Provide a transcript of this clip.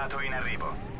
alleato in arrivo.